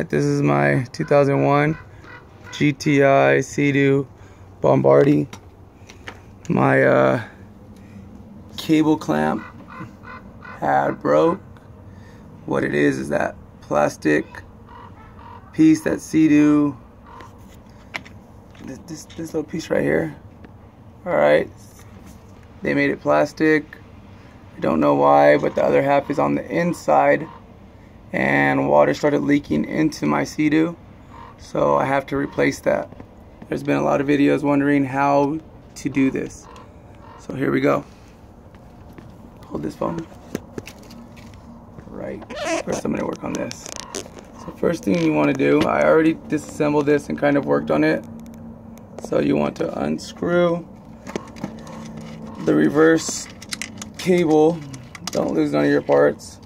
Alright, this is my 2001 GTI Sea-Doo Bombardier. My uh, cable clamp had broke. What it is is that plastic piece that Sea-Doo, this, this, this little piece right here. Alright, they made it plastic. I don't know why, but the other half is on the inside and water started leaking into my Sea-Doo. So I have to replace that. There's been a lot of videos wondering how to do this. So here we go. Hold this phone. Right. First I'm gonna work on this. So first thing you want to do I already disassembled this and kind of worked on it. So you want to unscrew the reverse cable. Don't lose none of your parts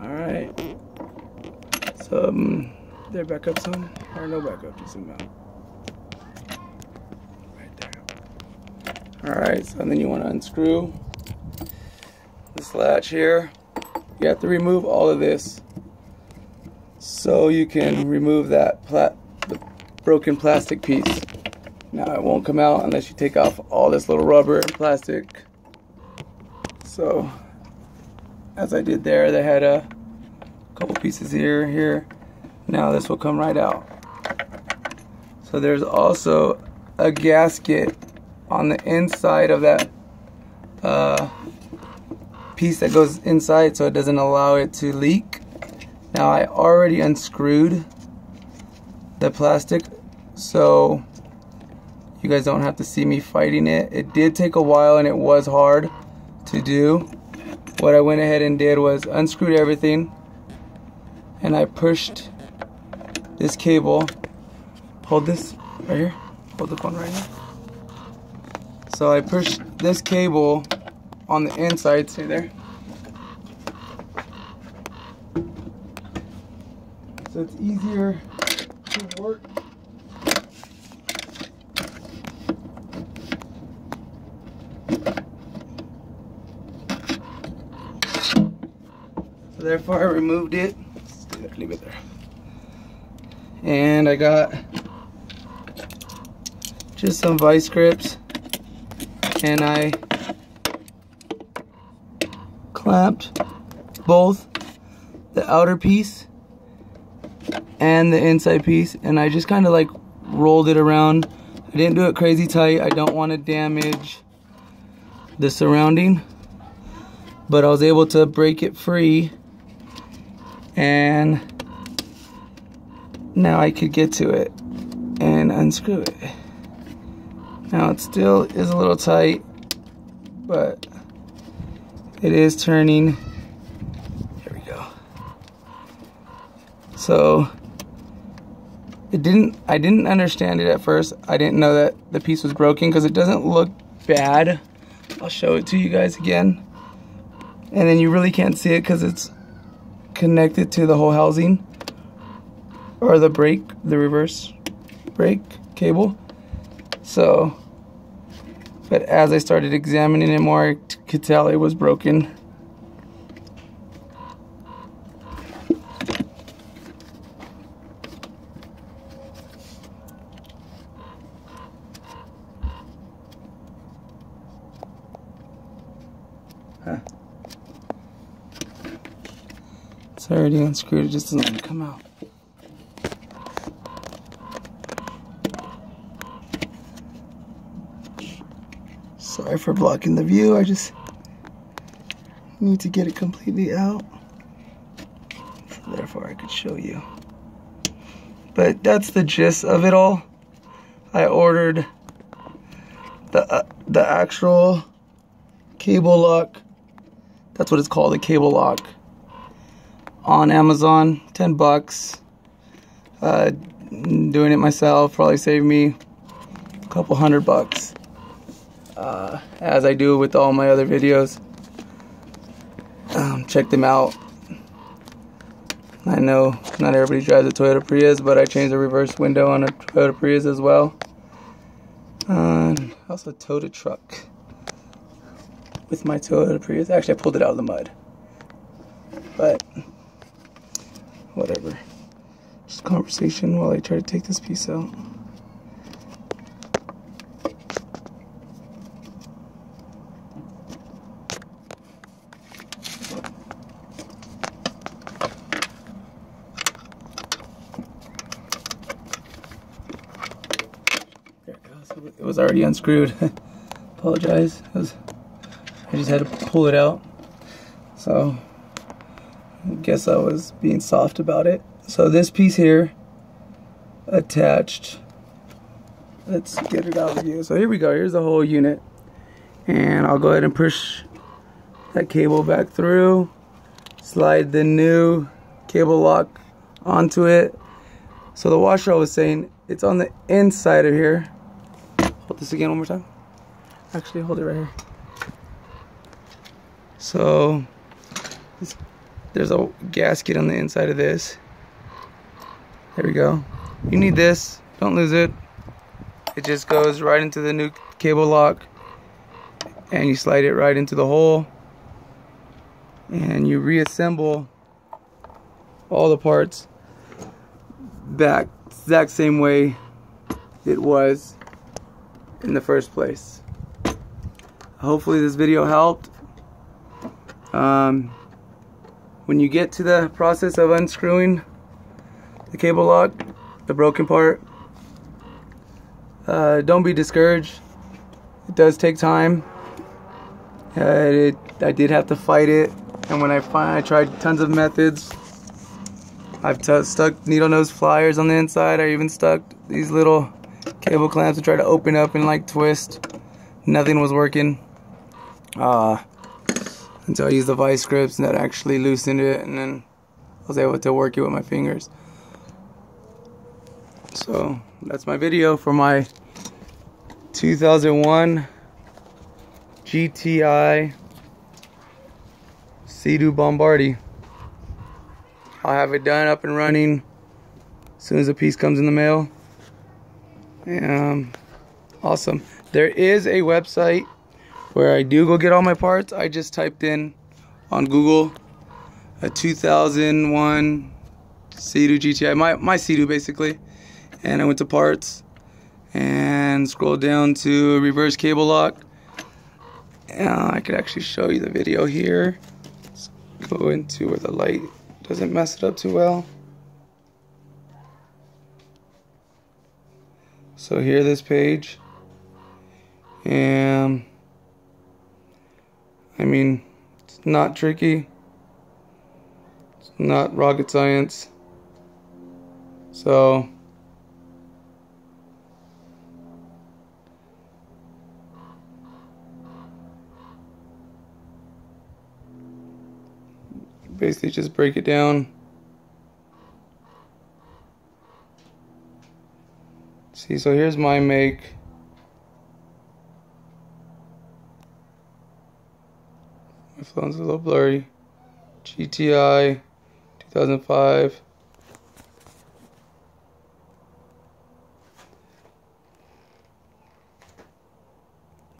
Alright. So, um, there backups on? Or no backup, just zoom out. Right there. Alright, so then you want to unscrew this latch here. You have to remove all of this so you can remove that the broken plastic piece. Now it won't come out unless you take off all this little rubber and plastic. So as I did there, they had a couple pieces here, here. Now this will come right out. So there's also a gasket on the inside of that uh, piece that goes inside so it doesn't allow it to leak. Now I already unscrewed the plastic so you guys don't have to see me fighting it. It did take a while and it was hard to do. What I went ahead and did was unscrewed everything and I pushed this cable. Hold this right here. Hold the phone right here. So I push this cable on the inside, see there? So it's easier to work. So therefore I removed it leave it there. And I got just some vice grips and I clamped both the outer piece and the inside piece and I just kind of like rolled it around. I didn't do it crazy tight. I don't want to damage the surrounding but I was able to break it free and now I could get to it and unscrew it. Now it still is a little tight, but it is turning. Here we go. So it didn't, I didn't understand it at first. I didn't know that the piece was broken because it doesn't look bad. I'll show it to you guys again. And then you really can't see it because it's connected to the whole housing or the brake, the reverse brake cable. So, but as I started examining it more, I could tell it was broken. Huh. It's already unscrewed, it just doesn't come out. Sorry for blocking the view, I just need to get it completely out. So therefore I could show you. But that's the gist of it all. I ordered the uh, the actual cable lock. That's what it's called, a cable lock on Amazon, 10 bucks. Uh, doing it myself probably saved me a couple hundred bucks. Uh, as I do with all my other videos. Um, check them out. I know not everybody drives a Toyota Prius, but I changed the reverse window on a Toyota Prius as well. Uh, also towed a truck. with my Toyota Prius. Actually, I pulled it out of the mud. But, whatever. Just conversation while I try to take this piece out. There it goes. It was already unscrewed. Apologize. Was, I just had to pull it out. So, I guess I was being soft about it. So this piece here attached. Let's get it out of view. So here we go. Here's the whole unit. And I'll go ahead and push that cable back through. Slide the new cable lock onto it. So the washer I was saying, it's on the inside of here. Hold this again one more time. Actually, hold it right here. So, there's a gasket on the inside of this. There we go. You need this. Don't lose it. It just goes right into the new cable lock. And you slide it right into the hole. And you reassemble all the parts back exact same way it was in the first place. Hopefully this video helped. Um, when you get to the process of unscrewing the cable lock, the broken part, uh, don't be discouraged. It does take time. Uh, it, I did have to fight it, and when I find, I tried tons of methods. I've stuck needle nose pliers on the inside. I even stuck these little cable clamps to try to open up and like twist. Nothing was working. Uh, until I used the vice grips and that actually loosened it, and then I was able to work it with my fingers. So that's my video for my 2001 GTI Sea-Doo Bombardier. I'll have it done up and running as soon as the piece comes in the mail. Um, awesome. There is a website where I do go get all my parts. I just typed in on Google a 2001 Sea-Doo GTI, my, my Sea-Doo basically and I went to parts and scrolled down to reverse cable lock. Uh, I could actually show you the video here. Let's go into where the light doesn't mess it up too well. So here this page. And I mean, it's not tricky. It's not rocket science. So basically just break it down. See, so here's my make. My phone's a little blurry. GTI 2005.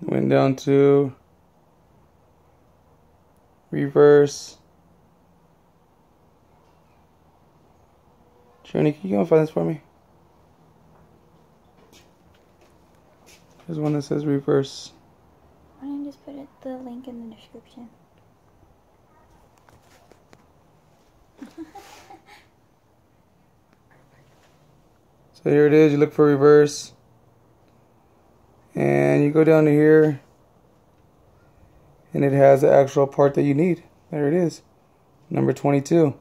Went down to reverse. Johnny, can you go find this for me? There's one that says reverse. Why don't you just put it, the link in the description? so here it is. You look for reverse. And you go down to here. And it has the actual part that you need. There it is. Number 22.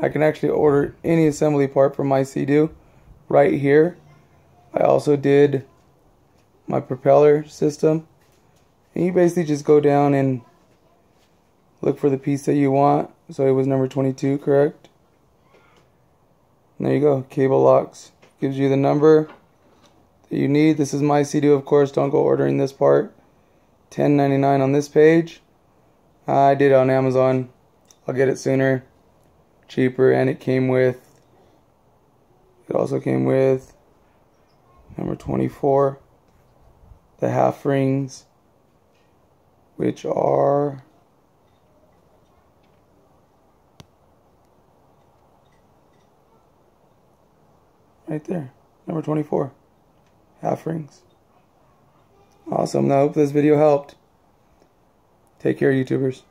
I can actually order any assembly part from my Sea-Doo right here. I also did my propeller system. And you basically just go down and look for the piece that you want. So it was number 22, correct? And there you go, cable locks. Gives you the number that you need. This is my Sea-Doo, of course. Don't go ordering this part. $10.99 on this page. I did on Amazon. I'll get it sooner cheaper and it came with it also came with number 24 the half rings which are right there, number 24, half rings. Awesome. Now, I hope this video helped. Take care, YouTubers.